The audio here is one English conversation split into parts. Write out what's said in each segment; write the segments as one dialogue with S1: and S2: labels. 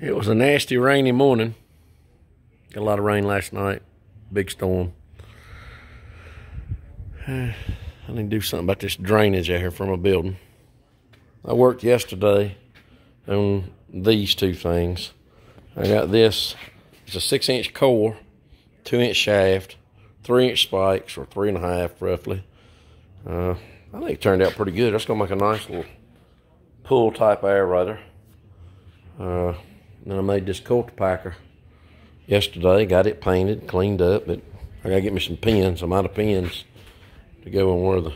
S1: It was a nasty rainy morning. Got a lot of rain last night. Big storm. I need to do something about this drainage out here from a building. I worked yesterday on these two things. I got this. It's a six inch core, two inch shaft, three inch spikes, or three and a half roughly. Uh, I think it turned out pretty good. That's gonna make a nice little pull type aerator. Uh, then I made this Cultipacker yesterday. Got it painted, cleaned up. But I gotta get me some pins. I'm out of pins to go on where the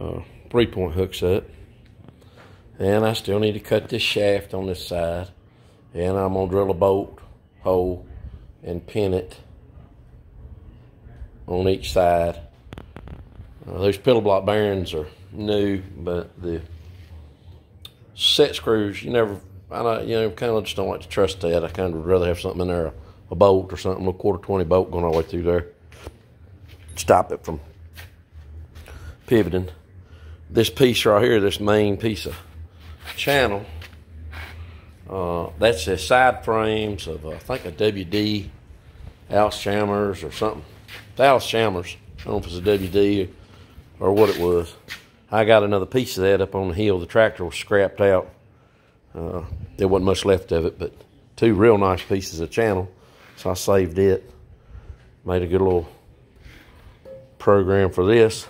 S1: uh, three point hooks up. And I still need to cut this shaft on this side. And I'm gonna drill a bolt hole and pin it on each side. Uh, those pillow block bearings are new, but the set screws, you never I you know, kind of just don't like to trust that. I kind of would rather have something in there, a, a bolt or something, a quarter 20 bolt going all the way through there. Stop it from pivoting. This piece right here, this main piece of channel, uh, that's the side frames of, uh, I think, a WD, Allis-Chalmers or something. The Allis-Chalmers. I don't know if it's a WD or what it was. I got another piece of that up on the hill. The tractor was scrapped out uh, there wasn't much left of it, but two real nice pieces of channel. So I saved it. Made a good little program for this.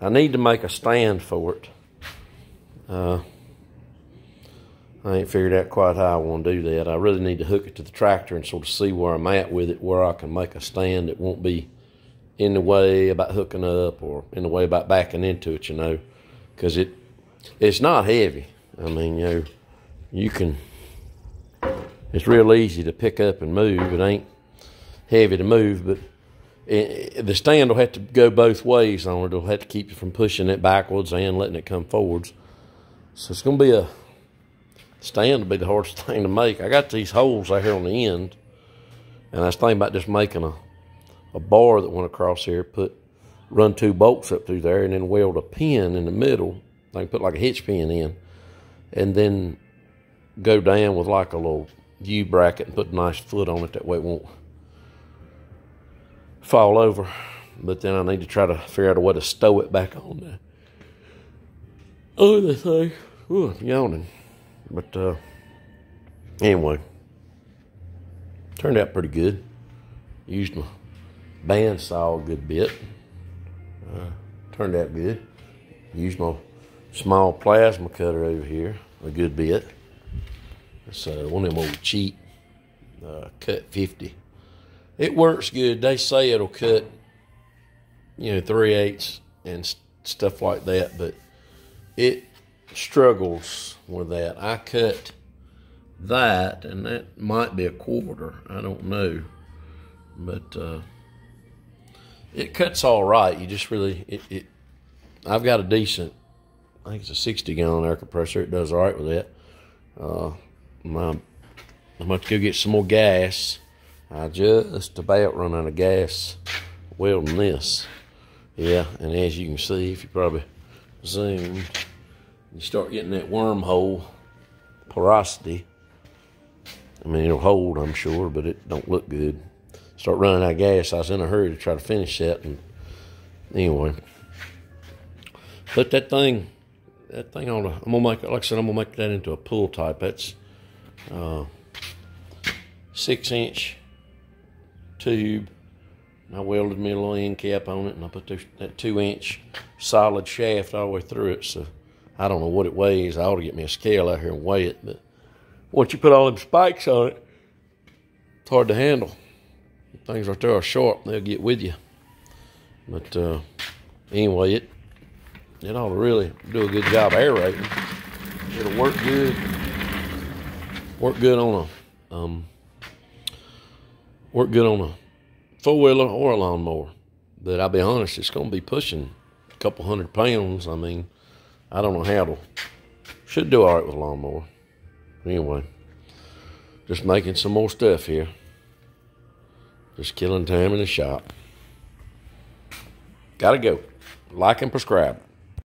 S1: I need to make a stand for it. Uh, I ain't figured out quite how I want to do that. I really need to hook it to the tractor and sort of see where I'm at with it, where I can make a stand that won't be in the way about hooking up or in the way about backing into it, you know, because it it's not heavy. I mean, you know, you can, it's real easy to pick up and move. It ain't heavy to move, but it, the stand will have to go both ways on it. It'll have to keep you from pushing it backwards and letting it come forwards. So it's going to be a stand will be the hardest thing to make. I got these holes out here on the end, and I was thinking about just making a, a bar that went across here, put run two bolts up through there, and then weld a pin in the middle. I can put like a hitch pin in, and then go down with like a little U bracket and put a nice foot on it. That way it won't fall over. But then I need to try to figure out a way to stow it back on there. Other thing, ooh, I'm yawning. But uh, anyway, turned out pretty good. Used my bandsaw a good bit. Uh, turned out good. Used my small plasma cutter over here a good bit. Uh, one of them old cheap uh, cut 50. It works good. They say it'll cut, you know, 3 eighths and stuff like that, but it struggles with that. I cut that, and that might be a quarter. I don't know. But uh, it cuts all right. You just really, it, it, I've got a decent, I think it's a 60 gallon air compressor. It does all right with that. Uh, my, I'm about to go get some more gas. I just about run out of gas welding this. Yeah, and as you can see, if you probably zoom, you start getting that wormhole porosity. I mean, it'll hold, I'm sure, but it don't look good. Start running out of gas. I was in a hurry to try to finish that, and anyway, put that thing, that thing on. I'm gonna make, like I said, I'm gonna make that into a pull type. That's uh, six inch tube. I welded me a little end cap on it and I put that two inch solid shaft all the way through it. So I don't know what it weighs. I ought to get me a scale out here and weigh it. But once you put all them spikes on it, it's hard to handle. Things right there are sharp. They'll get with you. But uh, anyway, it it ought to really do a good job aerating. It'll work good work good on a um, work good on a four wheeler or a lawnmower. But I'll be honest, it's going to be pushing a couple hundred pounds. I mean, I don't know how to. Should do all right with a lawnmower. Anyway, just making some more stuff here. Just killing time in the shop. Gotta go. Like and prescribe.